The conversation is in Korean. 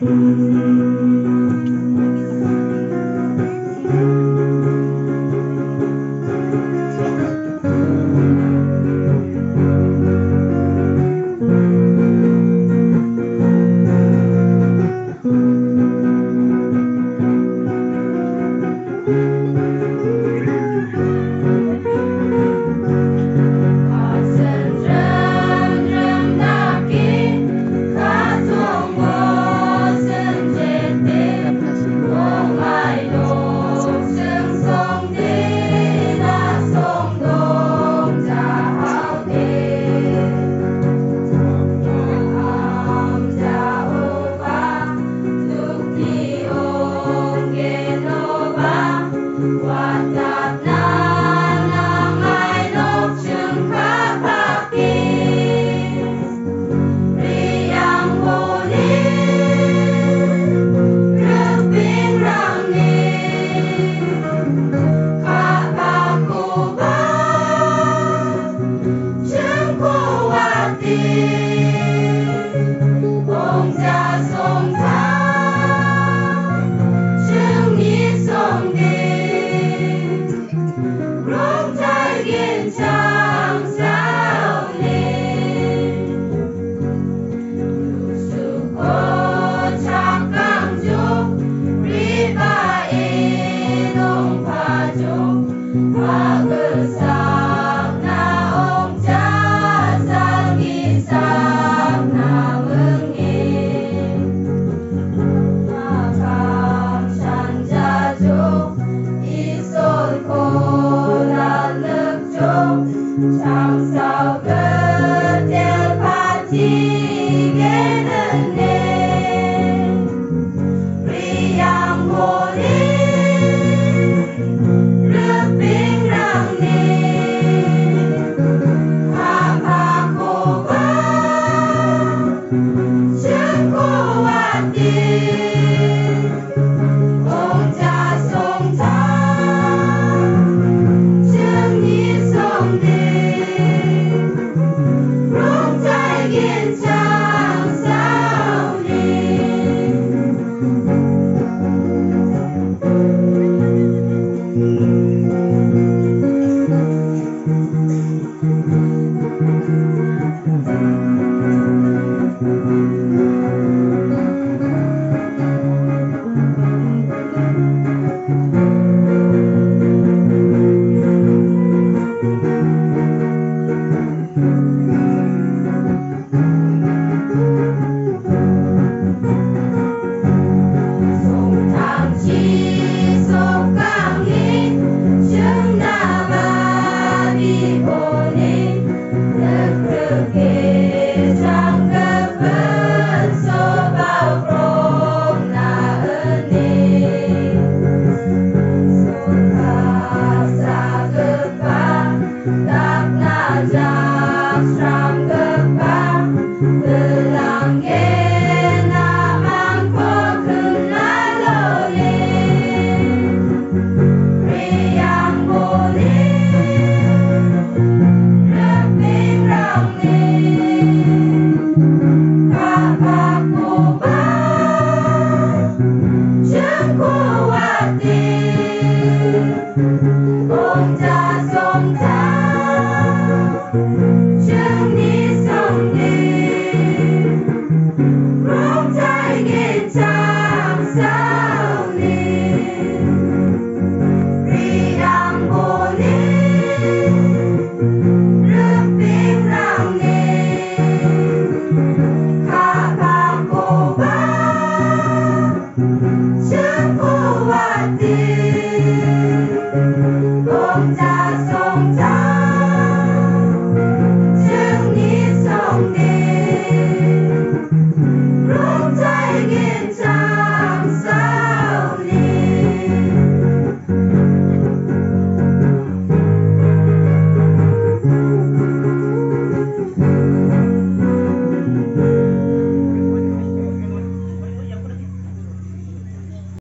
Mm-hmm. Oh Thank you. again.